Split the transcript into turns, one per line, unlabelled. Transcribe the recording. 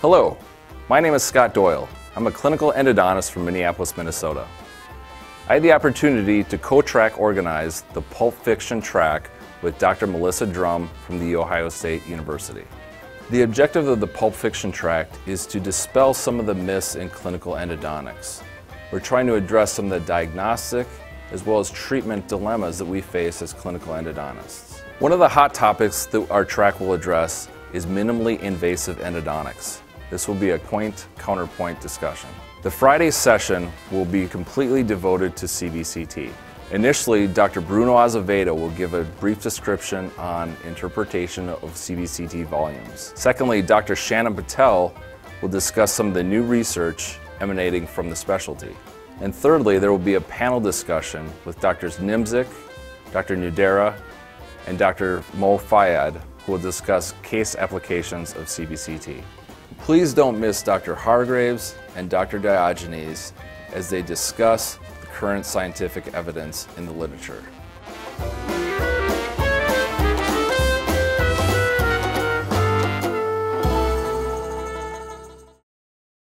Hello, my name is Scott Doyle. I'm a clinical endodontist from Minneapolis, Minnesota. I had the opportunity to co-track organize the Pulp Fiction track with Dr. Melissa Drum from The Ohio State University. The objective of the Pulp Fiction tract is to dispel some of the myths in clinical endodontics. We're trying to address some of the diagnostic as well as treatment dilemmas that we face as clinical endodontists. One of the hot topics that our track will address is minimally invasive endodontics. This will be a point-counterpoint discussion. The Friday session will be completely devoted to CBCT. Initially, Dr. Bruno Azevedo will give a brief description on interpretation of CBCT volumes. Secondly, Dr. Shanon Patel will discuss some of the new research emanating from the specialty. And thirdly, there will be a panel discussion with Drs. Nimzik, Dr. Nudera, and Dr. Mo Fayad, who will discuss case applications of CBCT. Please don't miss Dr. Hargreaves and Dr. Diogenes as they discuss the current scientific evidence in the literature.